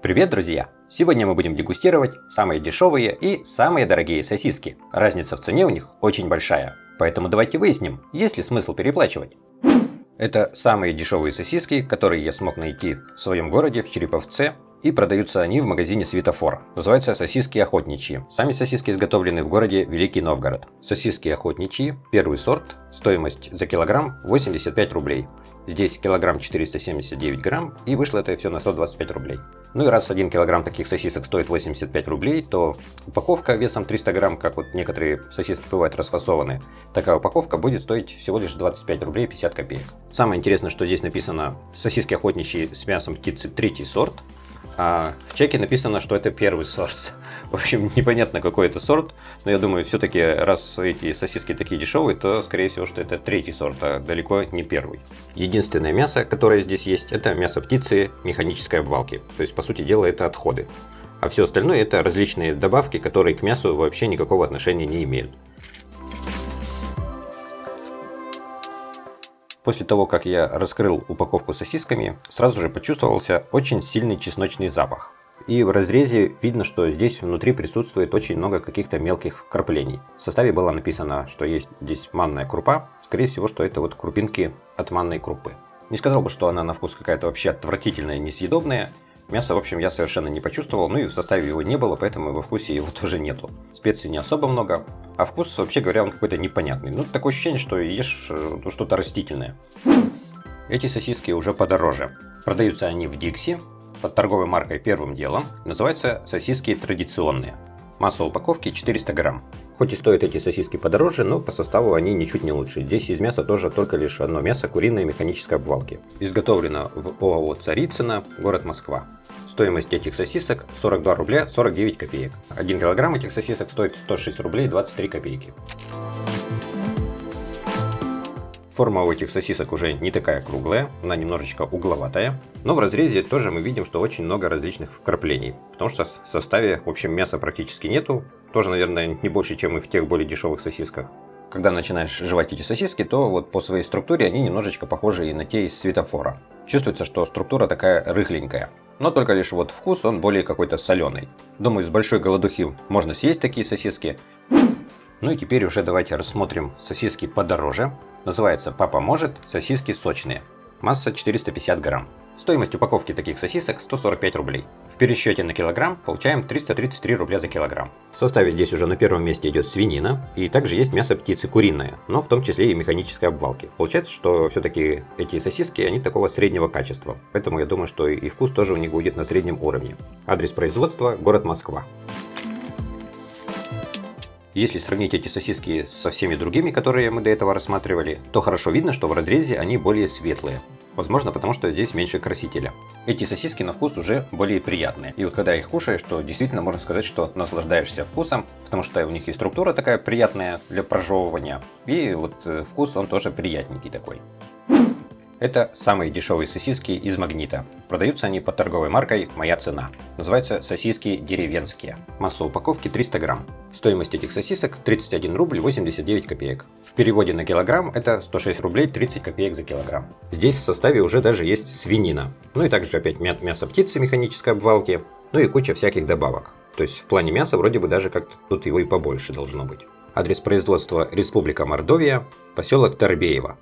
Привет, друзья! Сегодня мы будем дегустировать самые дешевые и самые дорогие сосиски. Разница в цене у них очень большая, поэтому давайте выясним, есть ли смысл переплачивать. Это самые дешевые сосиски, которые я смог найти в своем городе, в Череповце, и продаются они в магазине Светофор. Называются сосиски охотничьи. Сами сосиски изготовлены в городе Великий Новгород. Сосиски охотничьи, первый сорт, стоимость за килограмм 85 рублей. Здесь килограмм 479 грамм, и вышло это все на 125 рублей. Ну и раз 1 килограмм таких сосисок стоит 85 рублей, то упаковка весом 300 грамм, как вот некоторые сосиски бывают расфасованы, такая упаковка будет стоить всего лишь 25 рублей 50 копеек. Самое интересное, что здесь написано сосиски охотничьи с мясом птицы третий сорт, а в чеке написано, что это первый сорт. В общем, непонятно какой это сорт, но я думаю, все-таки раз эти сосиски такие дешевые, то скорее всего, что это третий сорт, а далеко не первый. Единственное мясо, которое здесь есть, это мясо птицы механической обвалки. То есть, по сути дела, это отходы. А все остальное это различные добавки, которые к мясу вообще никакого отношения не имеют. После того, как я раскрыл упаковку сосисками, сразу же почувствовался очень сильный чесночный запах. И в разрезе видно, что здесь внутри присутствует очень много каких-то мелких вкраплений. В составе было написано, что есть здесь манная крупа. Скорее всего, что это вот крупинки от манной крупы. Не сказал бы, что она на вкус какая-то вообще отвратительная, несъедобная. Мясо, в общем, я совершенно не почувствовал, ну и в составе его не было, поэтому во вкусе его тоже нету. Специй не особо много, а вкус, вообще говоря, он какой-то непонятный. Ну, такое ощущение, что ешь ну, что-то растительное. Эти сосиски уже подороже. Продаются они в Дикси под торговой маркой «Первым делом». Называются сосиски традиционные. Масса упаковки 400 грамм. Хоть и стоят эти сосиски подороже, но по составу они ничуть не лучше. Здесь из мяса тоже только лишь одно мясо куриной механической обвалки. Изготовлено в ОАО Царицына, город Москва. Стоимость этих сосисок 42 рубля 49 копеек. 1 килограмм этих сосисок стоит 106 рублей 23 копейки. Форма у этих сосисок уже не такая круглая, она немножечко угловатая. Но в разрезе тоже мы видим, что очень много различных вкраплений. Потому что в составе, в общем, мяса практически нету. Тоже, наверное, не больше, чем и в тех более дешевых сосисках. Когда начинаешь жевать эти сосиски, то вот по своей структуре они немножечко похожи и на те из светофора. Чувствуется, что структура такая рыхленькая. Но только лишь вот вкус, он более какой-то соленый. Думаю, с большой голодухи можно съесть такие сосиски. Ну и теперь уже давайте рассмотрим сосиски подороже. Называется «Папа может. Сосиски сочные». Масса 450 грамм. Стоимость упаковки таких сосисок 145 рублей. В пересчете на килограмм получаем 333 рубля за килограмм. В составе здесь уже на первом месте идет свинина, и также есть мясо птицы куриное, но в том числе и механической обвалки. Получается, что все-таки эти сосиски, они такого среднего качества, поэтому я думаю, что и вкус тоже у них будет на среднем уровне. Адрес производства – город Москва. Если сравнить эти сосиски со всеми другими, которые мы до этого рассматривали, то хорошо видно, что в разрезе они более светлые. Возможно, потому что здесь меньше красителя. Эти сосиски на вкус уже более приятные. И вот когда их кушаешь, то действительно можно сказать, что наслаждаешься вкусом, потому что у них и структура такая приятная для прожевывания, и вот э, вкус он тоже приятненький такой. Это самые дешевые сосиски из магнита. Продаются они под торговой маркой «Моя цена». Называются сосиски деревенские. Масса упаковки 300 грамм. Стоимость этих сосисок 31 рубль 89 копеек. В переводе на килограмм это 106 рублей 30 копеек за килограмм. Здесь в составе уже даже есть свинина. Ну и также опять мясо птицы механической обвалки. Ну и куча всяких добавок. То есть в плане мяса вроде бы даже как-то тут его и побольше должно быть. Адрес производства Республика Мордовия, поселок Торбеево.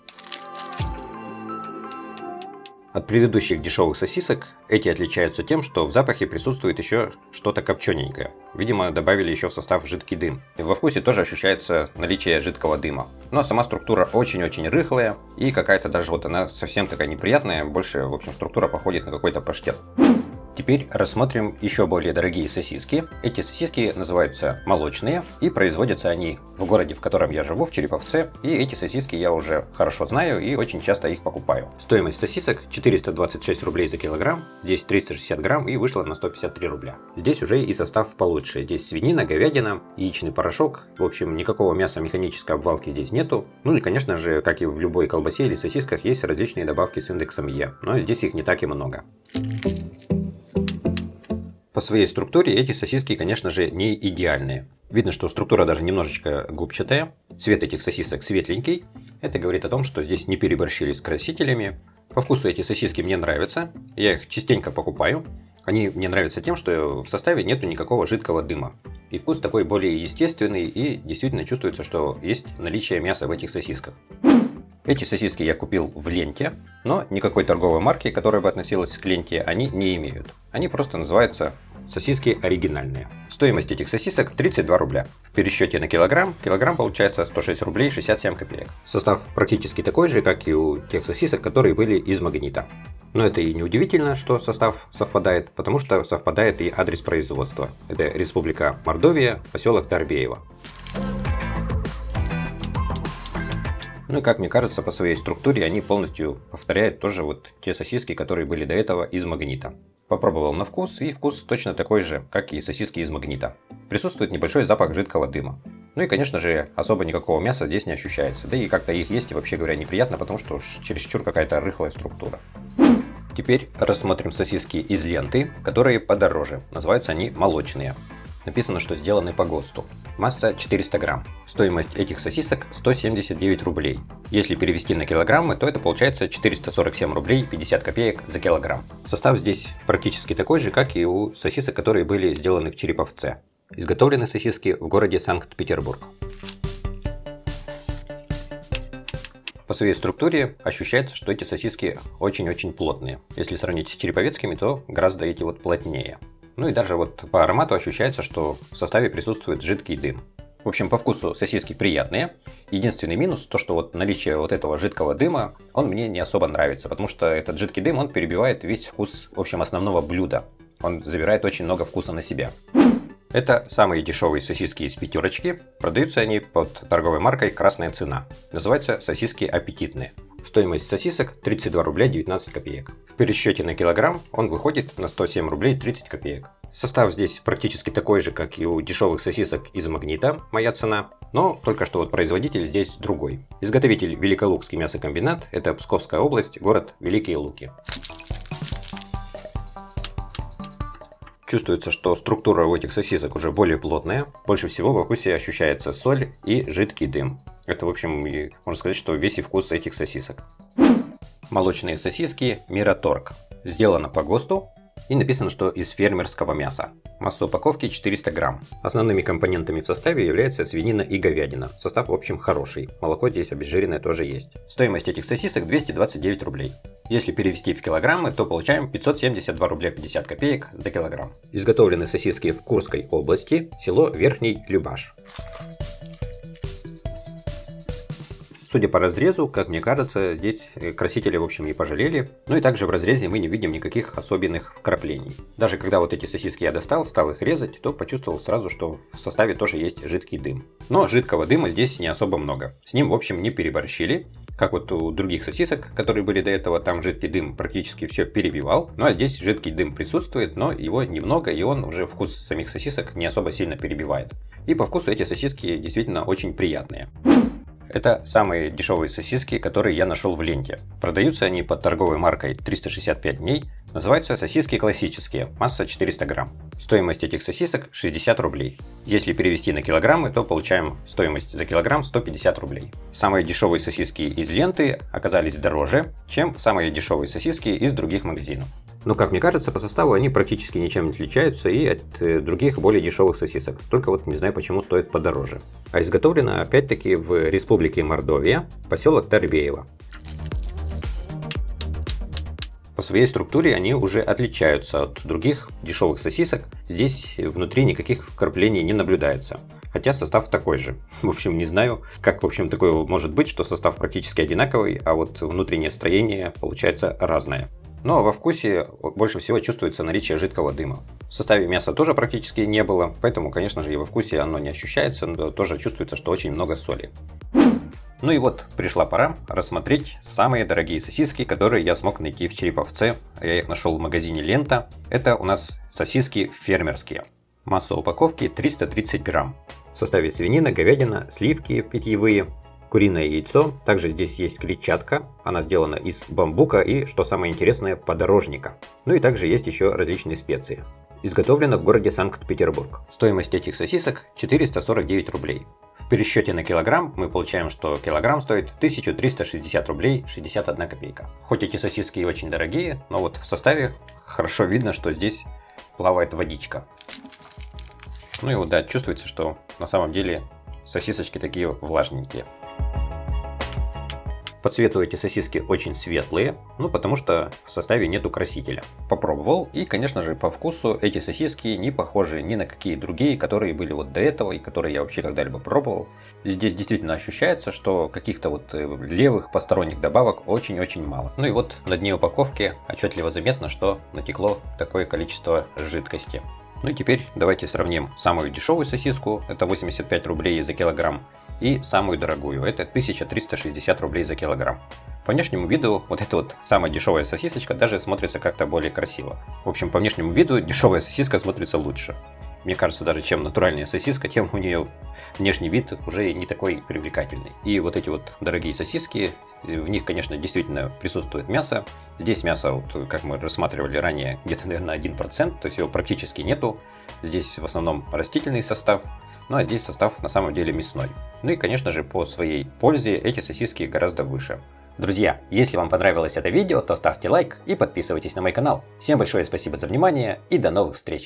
От предыдущих дешевых сосисок эти отличаются тем, что в запахе присутствует еще что-то копчененькое. Видимо, добавили еще в состав жидкий дым. И во вкусе тоже ощущается наличие жидкого дыма. Но сама структура очень-очень рыхлая и какая-то даже вот она совсем такая неприятная. Больше, в общем, структура походит на какой-то паштет. Теперь рассмотрим еще более дорогие сосиски. Эти сосиски называются молочные и производятся они в городе, в котором я живу, в Череповце. И эти сосиски я уже хорошо знаю и очень часто их покупаю. Стоимость сосисок 426 рублей за килограмм, здесь 360 грамм и вышло на 153 рубля. Здесь уже и состав получше. Здесь свинина, говядина, яичный порошок. В общем, никакого мяса механической обвалки здесь нету. Ну и, конечно же, как и в любой колбасе или сосисках, есть различные добавки с индексом Е. Но здесь их не так и много. По своей структуре эти сосиски, конечно же, не идеальные. Видно, что структура даже немножечко губчатая. Цвет этих сосисок светленький. Это говорит о том, что здесь не переборщили с красителями. По вкусу эти сосиски мне нравятся. Я их частенько покупаю. Они мне нравятся тем, что в составе нету никакого жидкого дыма. И вкус такой более естественный и действительно чувствуется, что есть наличие мяса в этих сосисках. Эти сосиски я купил в ленте, но никакой торговой марки, которая бы относилась к ленте, они не имеют. Они просто называются сосиски оригинальные. Стоимость этих сосисок 32 рубля. В пересчете на килограмм, килограмм получается 106 рублей 67 копеек. Состав практически такой же, как и у тех сосисок, которые были из магнита. Но это и не удивительно, что состав совпадает, потому что совпадает и адрес производства. Это Республика Мордовия, поселок Тарбеево. Ну и как мне кажется, по своей структуре они полностью повторяют тоже вот те сосиски, которые были до этого из магнита. Попробовал на вкус, и вкус точно такой же, как и сосиски из магнита. Присутствует небольшой запах жидкого дыма. Ну и, конечно же, особо никакого мяса здесь не ощущается. Да и как-то их есть, и вообще говоря, неприятно, потому что уж чересчур какая-то рыхлая структура. Теперь рассмотрим сосиски из ленты, которые подороже. Называются они молочные. Написано, что сделаны по ГОСТу. Масса 400 грамм. Стоимость этих сосисок 179 рублей. Если перевести на килограммы, то это получается 447 рублей 50 копеек за килограмм. Состав здесь практически такой же, как и у сосисок, которые были сделаны в Череповце. Изготовлены сосиски в городе Санкт-Петербург. По своей структуре ощущается, что эти сосиски очень-очень плотные. Если сравнить с череповецкими, то гораздо эти вот плотнее. Ну и даже вот по аромату ощущается, что в составе присутствует жидкий дым. В общем, по вкусу сосиски приятные. Единственный минус, то что вот наличие вот этого жидкого дыма, он мне не особо нравится, потому что этот жидкий дым, он перебивает весь вкус, в общем, основного блюда. Он забирает очень много вкуса на себя. Это самые дешевые сосиски из пятерочки. Продаются они под торговой маркой «Красная цена». Называются сосиски аппетитные. Стоимость сосисок 32 рубля 19 копеек. В пересчете на килограмм он выходит на 107 рублей 30 копеек. Состав здесь практически такой же, как и у дешевых сосисок из магнита, моя цена, но только что вот производитель здесь другой. Изготовитель Великолукский мясокомбинат, это Псковская область, город Великие Луки. Чувствуется, что структура у этих сосисок уже более плотная. Больше всего во вкусе ощущается соль и жидкий дым. Это, в общем, можно сказать, что весь и вкус этих сосисок. Молочные сосиски Мираторг. Сделано по ГОСТу и написано, что из фермерского мяса. Масса упаковки 400 грамм. Основными компонентами в составе являются свинина и говядина. Состав в общем хороший. Молоко здесь обезжиренное тоже есть. Стоимость этих сосисок 229 рублей. Если перевести в килограммы, то получаем 572 рубля 50 копеек за килограмм. Изготовлены сосиски в Курской области, село Верхний Любаш. Судя по разрезу, как мне кажется, здесь красители в общем не пожалели. Ну и также в разрезе мы не видим никаких особенных вкраплений. Даже когда вот эти сосиски я достал, стал их резать, то почувствовал сразу, что в составе тоже есть жидкий дым. Но жидкого дыма здесь не особо много. С ним в общем не переборщили. Как вот у других сосисок, которые были до этого, там жидкий дым практически все перебивал. Ну а здесь жидкий дым присутствует, но его немного, и он уже вкус самих сосисок не особо сильно перебивает. И по вкусу эти сосиски действительно очень приятные. Это самые дешевые сосиски, которые я нашел в ленте. Продаются они под торговой маркой 365 дней. Называются сосиски классические, масса 400 грамм. Стоимость этих сосисок 60 рублей. Если перевести на килограммы, то получаем стоимость за килограмм 150 рублей. Самые дешевые сосиски из ленты оказались дороже, чем самые дешевые сосиски из других магазинов. Но, как мне кажется, по составу они практически ничем не отличаются и от э, других более дешевых сосисок. Только вот не знаю, почему стоят подороже. А изготовлено опять-таки в Республике Мордовия, поселок Тарбеево. По своей структуре они уже отличаются от других дешевых сосисок. Здесь внутри никаких вкраплений не наблюдается. Хотя состав такой же. В общем, не знаю, как в общем такое может быть, что состав практически одинаковый, а вот внутреннее строение получается разное. Но во вкусе больше всего чувствуется наличие жидкого дыма. В составе мяса тоже практически не было, поэтому, конечно же, и во вкусе оно не ощущается, но тоже чувствуется, что очень много соли. Ну и вот, пришла пора рассмотреть самые дорогие сосиски, которые я смог найти в Череповце. Я их нашел в магазине Лента. Это у нас сосиски фермерские. Масса упаковки 330 грамм. В составе свинина, говядина, сливки питьевые, куриное яйцо. Также здесь есть клетчатка, она сделана из бамбука и, что самое интересное, подорожника. Ну и также есть еще различные специи. Изготовлено в городе Санкт-Петербург. Стоимость этих сосисок 449 рублей. В пересчете на килограмм мы получаем, что килограмм стоит 1360 рублей 61 копейка. Хоть эти сосиски и очень дорогие, но вот в составе хорошо видно, что здесь плавает водичка. Ну и вот да, чувствуется, что на самом деле сосисочки такие влажненькие. По цвету эти сосиски очень светлые, ну потому что в составе нету красителя. Попробовал, и конечно же по вкусу эти сосиски не похожи ни на какие другие, которые были вот до этого и которые я вообще когда-либо пробовал. Здесь действительно ощущается, что каких-то вот э, левых посторонних добавок очень-очень мало. Ну и вот на дне упаковки отчетливо заметно, что натекло такое количество жидкости. Ну и теперь давайте сравним самую дешевую сосиску, это 85 рублей за килограмм, и самую дорогую, это 1360 рублей за килограмм. По внешнему виду вот эта вот самая дешевая сосисочка даже смотрится как-то более красиво. В общем, по внешнему виду дешевая сосиска смотрится лучше. Мне кажется, даже чем натуральная сосиска, тем у нее внешний вид уже не такой привлекательный. И вот эти вот дорогие сосиски, в них, конечно, действительно присутствует мясо. Здесь мясо, вот, как мы рассматривали ранее, где-то, наверное, 1%, то есть его практически нету. Здесь в основном растительный состав, ну а здесь состав на самом деле мясной. Ну и конечно же по своей пользе эти сосиски гораздо выше. Друзья, если вам понравилось это видео, то ставьте лайк и подписывайтесь на мой канал. Всем большое спасибо за внимание и до новых встреч!